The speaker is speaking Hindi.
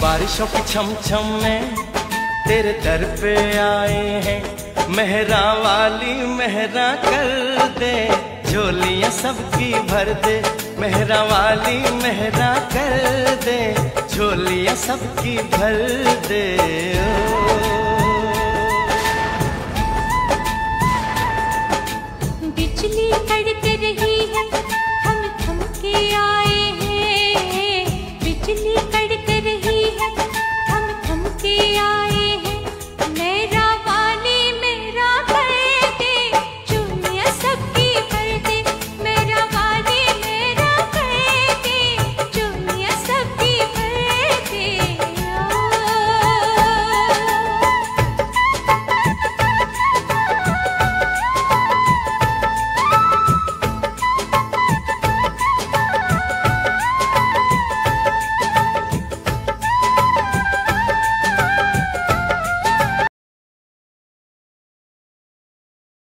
बारिशों की छम छम में तेरे दर पे आए हैं। मेहरा वाली मेहरा कर दे, झोलियाँ सबकी भर दे। मेहरा वाली मेहरा कर दे, झोलियाँ सबकी भर दे। बिजली कड़क